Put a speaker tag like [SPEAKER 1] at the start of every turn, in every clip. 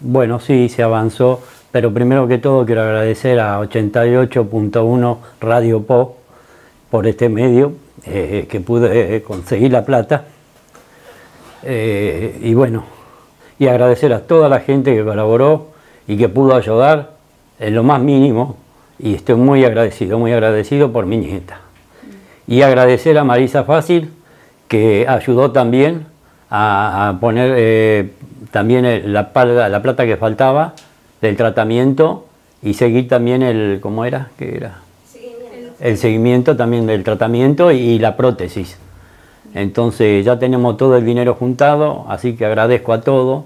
[SPEAKER 1] Bueno, sí, se avanzó, pero primero que todo quiero agradecer a 88.1 Radio Po por este medio eh, que pude eh, conseguir la plata. Eh, y bueno, y agradecer a toda la gente que colaboró y que pudo ayudar en lo más mínimo. Y estoy muy agradecido, muy agradecido por mi nieta. Y agradecer a Marisa Fácil, que ayudó también a, poner también la, la plata que faltaba del tratamiento y seguir también el, ¿cómo era? ¿Qué era? El seguimiento también del tratamiento y la prótesis. Entonces ya tenemos todo el dinero juntado, así que agradezco a todos,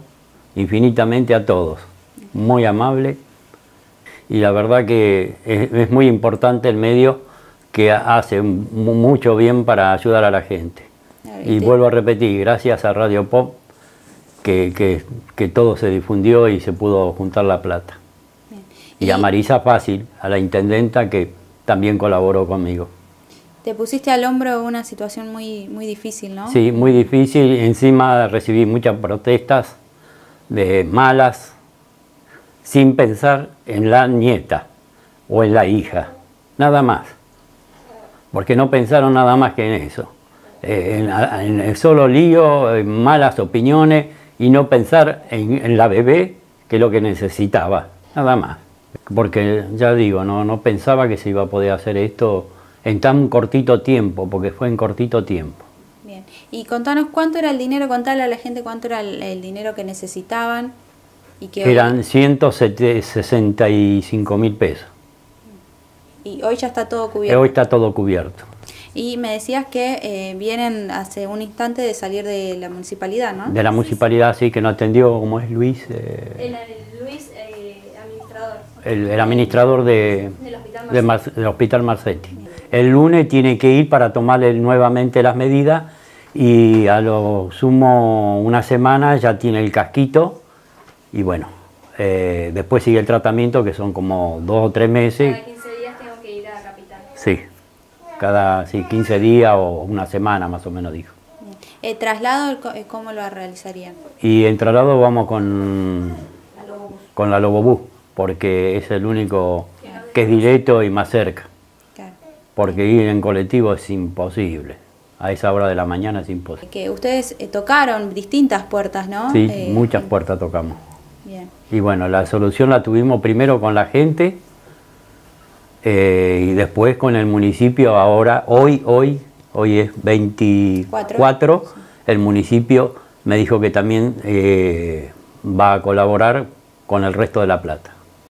[SPEAKER 1] infinitamente a todos. Muy amable. Y la verdad que es, muy importante el medio que hace mucho bien para ayudar a la gente. Y vuelvo a repetir, gracias a Radio Pop, que, todo se difundió y se pudo juntar la plata. Y, a Marisa Fácil, a la intendenta que también colaboró conmigo.
[SPEAKER 2] Te pusiste al hombro una situación muy, muy difícil, ¿no?
[SPEAKER 1] Sí, muy difícil. Encima recibí muchas protestas de malas, sin pensar en la nieta o en la hija, nada más. Porque no pensaron nada más que en eso. Eh, en, el solo lío, en malas opiniones y no pensar en, la bebé, que es lo que necesitaba, nada más. Porque ya digo, no, no pensaba que se iba a poder hacer esto en tan cortito tiempo, porque fue en cortito tiempo.
[SPEAKER 2] Bien, y contanos cuánto era el dinero, contale a la gente cuánto era el, dinero que necesitaban.
[SPEAKER 1] Y que Eran 165 mil pesos.
[SPEAKER 2] Y hoy ya está todo cubierto.
[SPEAKER 1] Hoy está todo cubierto.
[SPEAKER 2] Y me decías que eh, vienen hace un instante de salir de la municipalidad, ¿no?
[SPEAKER 1] De la municipalidad, sí, que nos atendió, ¿cómo es Luis?
[SPEAKER 2] Eh, el, Luis, eh, administrador.
[SPEAKER 1] El, administrador de, del hospital Marcetti. El lunes tiene que ir para tomarle nuevamente las medidas y a lo sumo una semana ya tiene el casquito y bueno, eh, después sigue el tratamiento que son como dos o tres meses.
[SPEAKER 2] Cada 15 días tengo que ir a la capital.
[SPEAKER 1] Sí, cada sí, 15 días o una semana más o menos dijo.
[SPEAKER 2] ¿El traslado eh, cómo lo realizarían?
[SPEAKER 1] Y en traslado vamos con la con la Lobobús, porque es el único que es directo y más cerca porque ir en colectivo es imposible. A esa hora de la mañana es imposible.
[SPEAKER 2] Que ustedes eh, tocaron distintas puertas, ¿no?
[SPEAKER 1] Sí, eh, muchas puertas tocamos. Bien. Y bueno, la solución la tuvimos primero con la gente eh, y después con el municipio. Ahora, hoy, hoy, hoy es 24, el municipio me dijo que también va a colaborar con el resto de la plata.